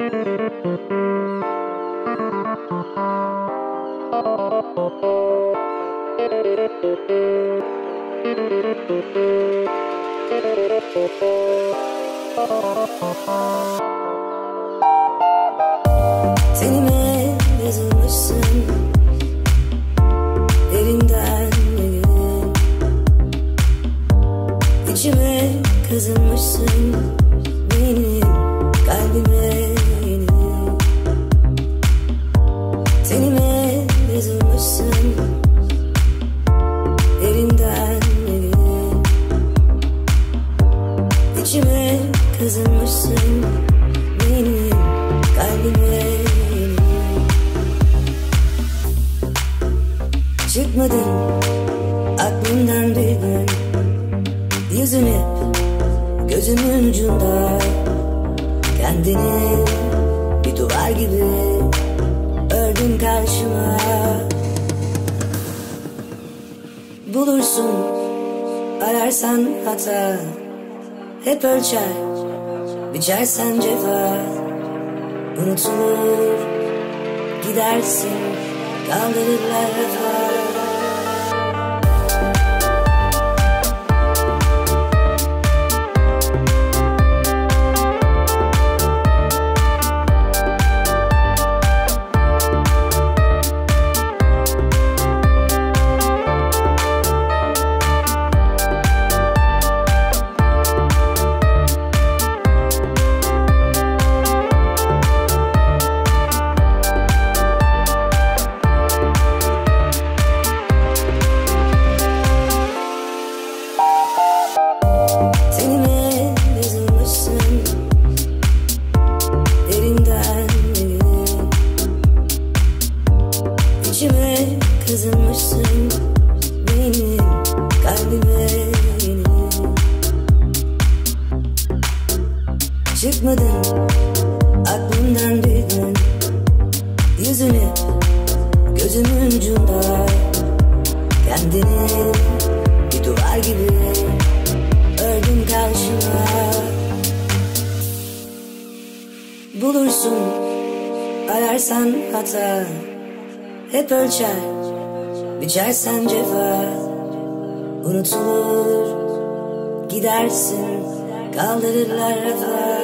Tenime yazılmışsın. Derinden benim İçime kazınmışsın. Benim kalbime kazınmışsın Benim kalbime. Çıkmadın aklımdan bir gün. Yüzün hep gözümün ucunda. Kendini bir duvar gibi ördün karşıma. Bulursun ararsan hata. Hep ölçer biçersen cefa Unutulur. Gidersin kaldırırlar. rafa Bulursun ararsan hata Hep ölçer biçersen cefa Unutulur. Gidersin kaldırırlar rafa